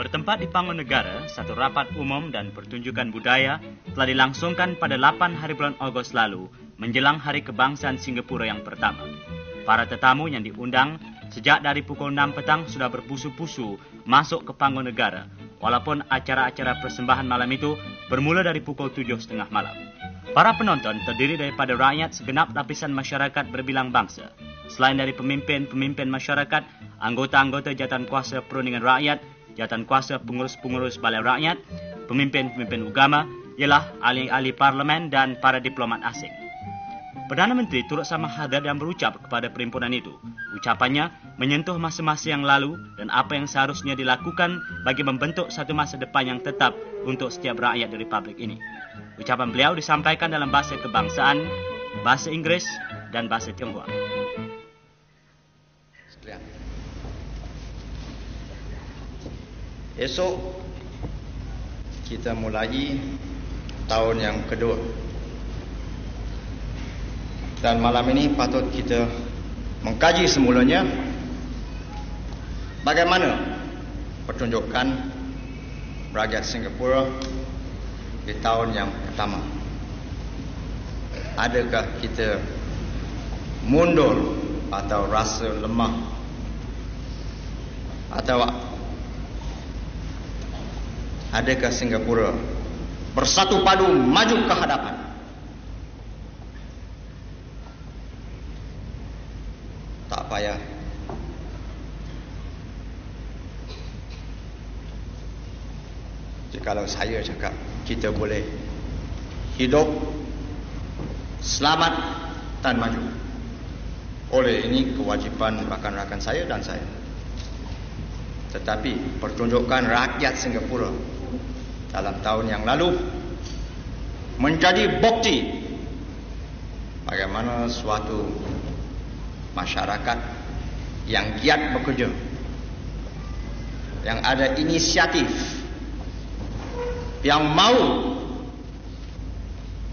Bertempat di Panggung Negara, satu rapat umum dan pertunjukan budaya telah dilangsungkan pada 8 hari bulan Ogos lalu menjelang Hari Kebangsaan Singapura yang pertama. Para tetamu yang diundang sejak dari pukul 6 petang sudah berpusu-pusu masuk ke Panggung Negara walaupun acara-acara persembahan malam itu bermula dari pukul 7.30 malam. Para penonton terdiri daripada rakyat segenap lapisan masyarakat berbilang bangsa. Selain dari pemimpin-pemimpin masyarakat, anggota-anggota jatan kuasa perundingan rakyat jawatan kuasa pengurus-pengurus balai rakyat, pemimpin-pemimpin agama, ialah ahli-ahli parlimen dan para diplomat asing. Perdana Menteri turut sama hadir dan berucap kepada perhimpunan itu. Ucapannya menyentuh masa-masa yang lalu dan apa yang seharusnya dilakukan bagi membentuk satu masa depan yang tetap untuk setiap rakyat di Republik ini. Ucapan beliau disampaikan dalam bahasa kebangsaan, bahasa Inggeris dan bahasa Tionghoa. Esok kita mulai tahun yang kedua. Dan malam ini patut kita mengkaji semulanya bagaimana pertunjukan rakyat Singapura di tahun yang pertama. Adakah kita mundur atau rasa lemah atau Adakah Singapura bersatu padu maju ke hadapan? Tak payah. Jikalau saya cakap kita boleh hidup selamat dan maju. Oleh ini kewajipan rakan-rakan saya dan saya. Tetapi pertunjukan rakyat Singapura dalam tahun yang lalu menjadi bukti bagaimana suatu masyarakat yang giat bekerja yang ada inisiatif yang mau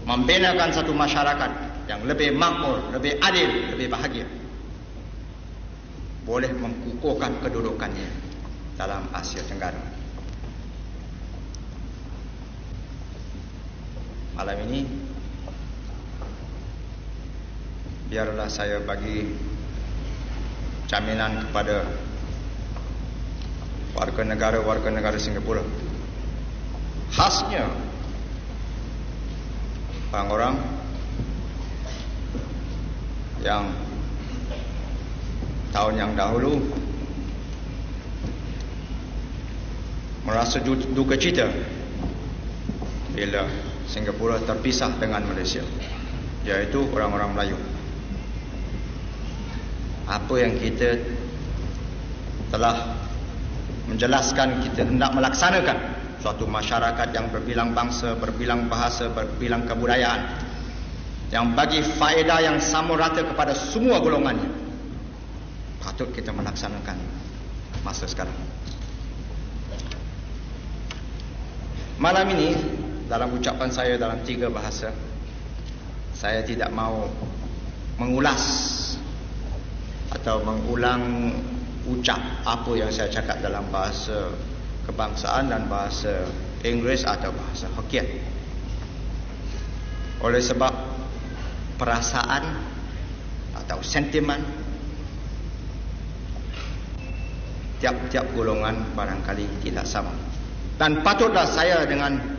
membinakan satu masyarakat yang lebih makmur, lebih adil, lebih bahagia boleh mengukuhkan kedudukannya dalam Asia Tenggara. Malam ini. Biarlah saya bagi jaminan kepada warga negara-warga negara Singapura. Khasnya orang-orang yang tahun yang dahulu merasa duka cita bila Singapura terpisah dengan Malaysia yaitu orang-orang Melayu. Apa yang kita telah menjelaskan kita hendak melaksanakan suatu masyarakat yang berbilang bangsa, berbilang bahasa, berbilang kebudayaan yang bagi faedah yang sama rata kepada semua golongannya patut kita melaksanakan masa sekarang. Malam ini dalam ucapan saya dalam tiga bahasa saya tidak mau mengulas atau mengulang ucap apa yang saya cakap dalam bahasa kebangsaan dan bahasa Inggeris atau bahasa Hokkien. Oleh sebab perasaan atau sentimen tiap-tiap golongan barangkali tidak sama. Dan patutlah saya dengan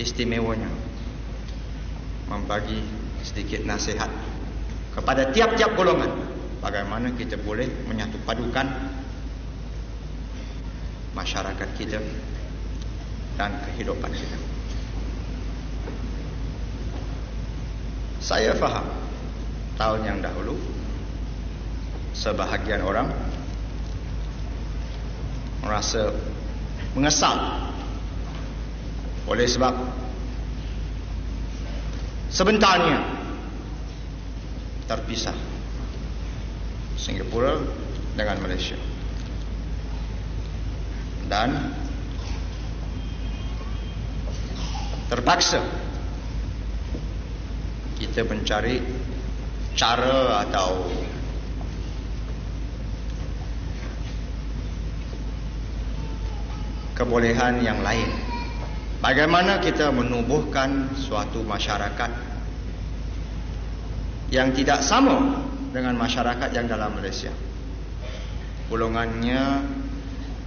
istimewanya membagi sedikit nasihat kepada tiap-tiap golongan bagaimana kita boleh menyatu padukan masyarakat kita dan kehidupan kita. Saya faham tahun yang dahulu sebahagian orang merasa mengesal oleh sebab sebentarnya terpisah Singapura dengan Malaysia. Dan terpaksa kita mencari cara atau kebolehan yang lain. Bagaimana kita menubuhkan suatu masyarakat yang tidak sama dengan masyarakat yang dalam Malaysia. Golongannya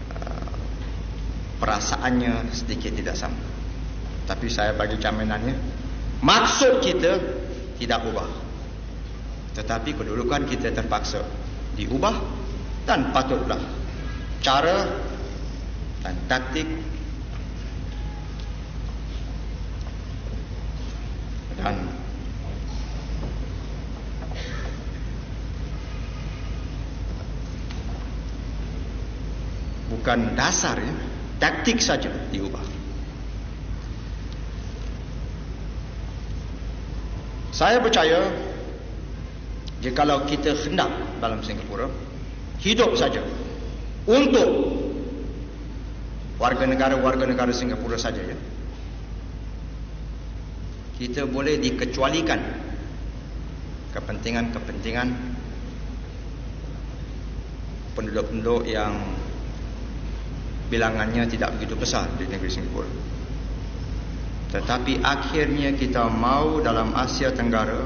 uh, perasaannya sedikit tidak sama. Tapi saya bagi jaminannya maksud kita tidak ubah. Tetapi kedudukan kita terpaksa diubah dan patutlah cara dan taktik dan bukan dasar ya, taktik saja diubah. Saya percaya jikalau kita hendak dalam Singapura hidup saja untuk warga negara-warga negara Singapura saja ya. Kita boleh dikecualikan kepentingan-kepentingan penduduk-penduduk yang bilangannya tidak begitu besar di negeri Singapura. Tetapi akhirnya kita mau dalam Asia Tenggara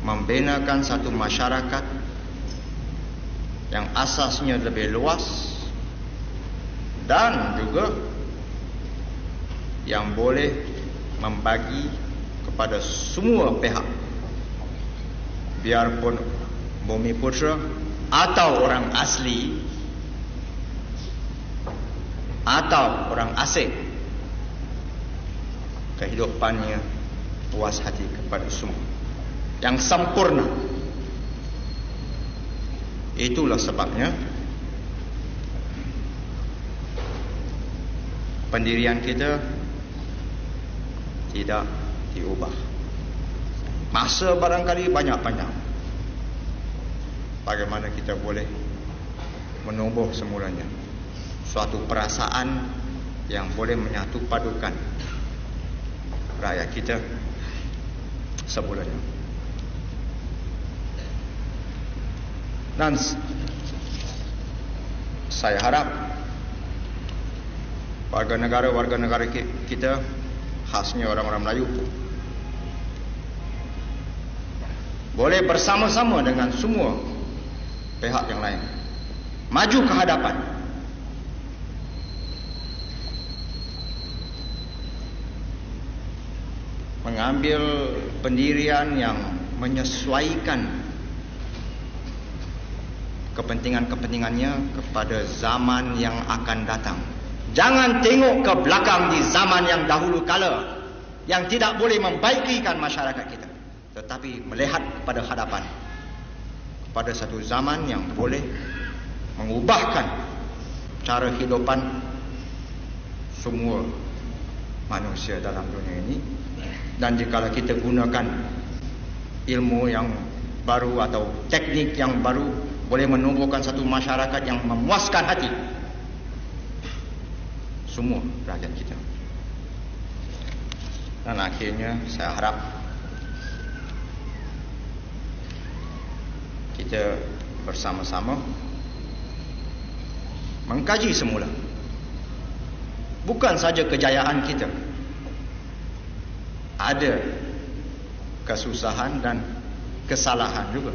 membenakan satu masyarakat yang asasnya lebih luas dan juga yang boleh membagi kepada semua pihak biarpun bumi putra atau orang asli atau orang asing kehidupannya puas hati kepada semua yang sempurna itulah sebabnya pendirian kita tidak diubah. Masa barangkali banyak-banyak. Bagaimana kita boleh menumbuh semulanya suatu perasaan yang boleh menyatu padukan rakyat kita semulanya. Dan saya harap warga negara warga negara kita khasnya orang-orang Melayu boleh bersama-sama dengan semua pihak yang lain maju ke hadapan mengambil pendirian yang menyesuaikan kepentingan-kepentingannya kepada zaman yang akan datang Jangan tengok ke belakang di zaman yang dahulu kala yang tidak boleh membaikikan masyarakat kita. Tetapi melihat pada hadapan pada satu zaman yang boleh mengubahkan cara hidupan semua manusia dalam dunia ini dan jika kita gunakan ilmu yang baru atau teknik yang baru boleh menumbuhkan satu masyarakat yang memuaskan hati semua rakyat kita. Dan akhirnya saya harap kita bersama-sama mengkaji semula. Bukan saja kejayaan kita. Ada kesusahan dan kesalahan juga.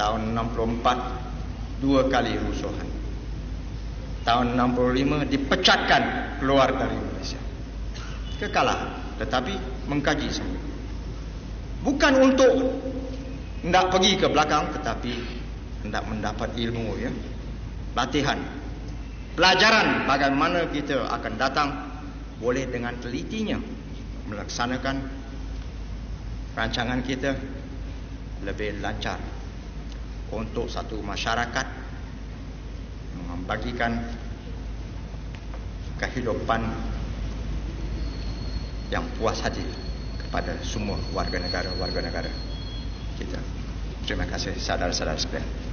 Tahun 64 dua kali rusuhan tahun 65 dipecatkan keluar dari Malaysia. Kekalahan, tetapi mengkaji semua. Bukan untuk hendak pergi ke belakang tetapi hendak mendapat ilmu ya. Latihan. Pelajaran bagaimana kita akan datang boleh dengan telitinya melaksanakan rancangan kita lebih lancar untuk satu masyarakat membagikan kehidupan yang puas hati kepada semua warga negara-warga negara kita. Terima kasih saudara-saudara sekalian.